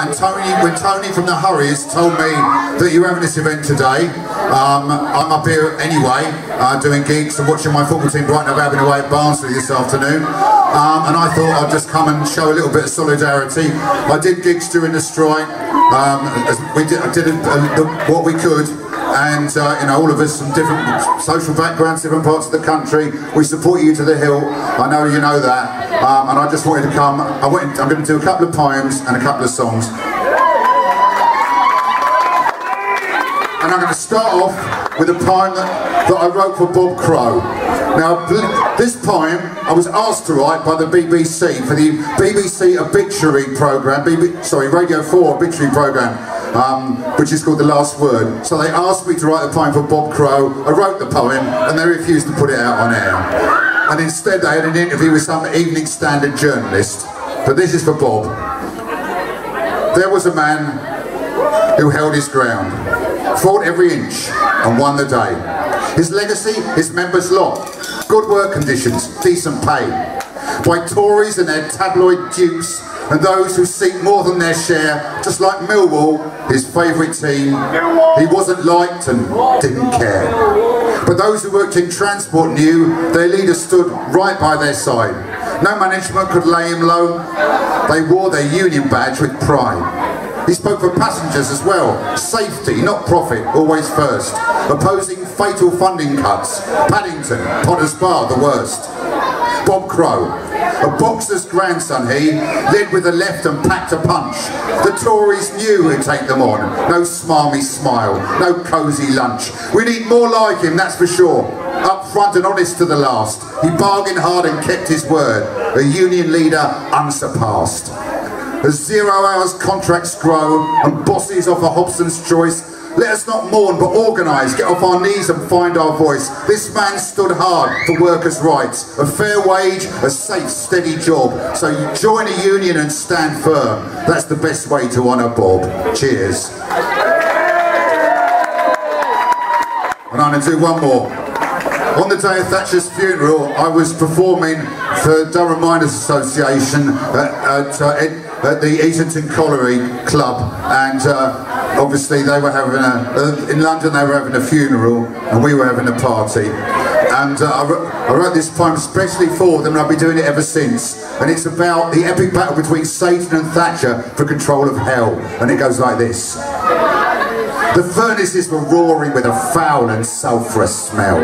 And Tony, when Tony from the Hurries told me that you're having this event today, um, I'm up here anyway, uh, doing gigs and watching my football team Brighton Hove Albion away at Barnsley this afternoon. Um, and I thought I'd just come and show a little bit of solidarity. I did gigs during the strike. Um, we did, I did what we could and uh, you know all of us from different social backgrounds, different parts of the country. We support you to the hill. I know you know that, um, and I just wanted to come. I went, I'm going to do a couple of poems and a couple of songs, and I'm going to start off with a poem that, that I wrote for Bob Crow. Now, this poem I was asked to write by the BBC for the BBC obituary programme, sorry, Radio 4 obituary programme um, which is called The Last Word. So they asked me to write a poem for Bob Crow. I wrote the poem and they refused to put it out on air. And instead they had an interview with some Evening Standard journalist. But this is for Bob. There was a man who held his ground, fought every inch and won the day. His legacy, his members' lot, good work conditions, decent pay. By Tories and their tabloid dupes and those who seek more than their share, just like Millwall, his favourite team, he wasn't liked and didn't care. But those who worked in transport knew their leader stood right by their side. No management could lay him low. They wore their union badge with pride. He spoke for passengers as well. Safety, not profit, always first. Opposing fatal funding cuts. Paddington, Potters Bar, the worst. Bob Crow, a boxer's grandson he, led with the left and packed a punch. The Tories knew who'd take them on. No smarmy smile, no cosy lunch. We need more like him, that's for sure. Up front and honest to the last. He bargained hard and kept his word. A union leader unsurpassed. As zero hours contracts grow and bosses offer Hobson's choice, let us not mourn but organise, get off our knees and find our voice. This man stood hard for workers' rights, a fair wage, a safe, steady job. So you join a union and stand firm. That's the best way to honour Bob. Cheers. And I'm going to do one more. On the day of Thatcher's funeral, I was performing for Durham Miners Association at, at, uh, at the Easington Colliery Club, and uh, obviously they were having a, in London they were having a funeral and we were having a party. And uh, I, wrote, I, wrote this poem especially for them and I've been doing it ever since. And it's about the epic battle between Satan and Thatcher for control of hell. And it goes like this. The furnaces were roaring with a foul and sulphurous smell.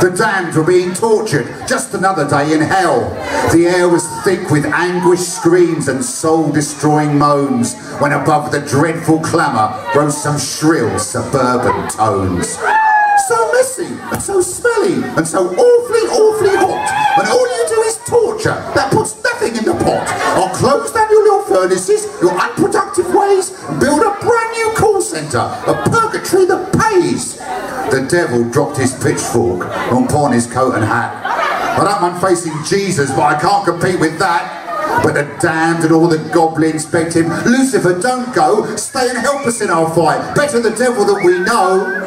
The damned were being tortured, just another day in hell. The air was thick with anguished screams and soul-destroying moans, when above the dreadful clamour rose some shrill suburban tones. So messy, and so smelly, and so awfully, awfully hot, and all you do is torture, that puts nothing in the pot. I'll close down your little furnaces, your unproductive ways, and build a brand new call centre, a devil dropped his pitchfork on pawn his coat and hat. I don't mind facing Jesus, but I can't compete with that. But the damned and all the goblins begged him, Lucifer, don't go, stay and help us in our fight. Better the devil that we know.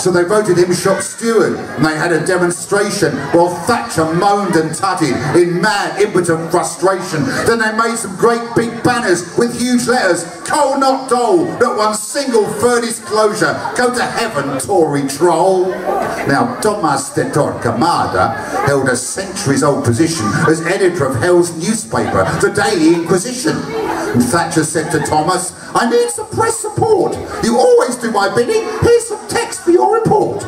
So they voted him shop steward, and they had a demonstration while Thatcher moaned and tutted in mad, impotent frustration. Then they made some great big banners with huge letters, coal not dole, not one single furnace closure. Go to heaven, Tory troll. Now, Thomas de Torquemada held a centuries-old position as editor of Hell's newspaper the Daily Inquisition. And Thatcher said to Thomas, I need some press support. You always do my bidding. Here's some text for your report.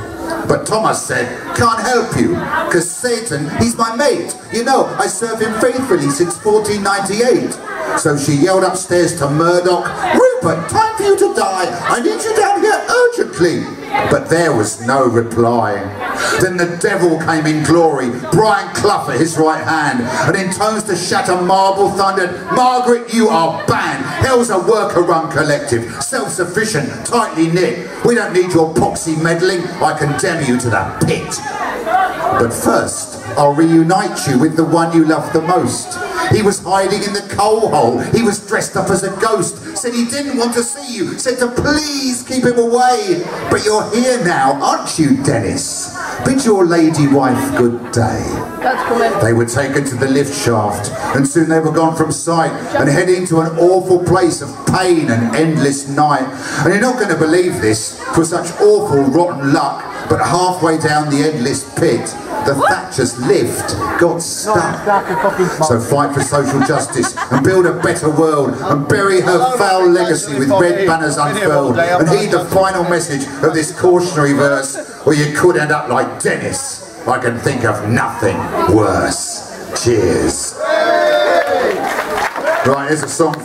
But Thomas said, can't help you, because Satan, he's my mate. You know, I serve him faithfully since 1498. So she yelled upstairs to Murdoch, Rupert, time for you to die. I need you down here urgently. But there was no reply. Then the devil came in glory, Brian Clough at his right hand, and in tones to shatter marble thundered, Margaret, you are banned. Hell's a worker-run collective, self-sufficient, tightly knit. We don't need your poxy meddling. I condemn you to the pit. But first, I'll reunite you with the one you love the most. He was hiding in the coal hole. He was dressed up as a ghost, said he didn't want to see you, said to please keep him away. But you're here now, aren't you, Dennis? Bid your lady wife good day. That's correct. They were taken to the lift shaft, and soon they were gone from sight and heading to an awful place of pain and endless night. And you're not going to believe this, for such awful rotten luck, but halfway down the endless pit, the Thatcher's lift got stuck. So fight for social justice and build a better world and bury her foul legacy with red banners unfurled and heed the final message of this cautionary verse or you could end up like Dennis. I can think of nothing worse. Cheers. Right, here's a song for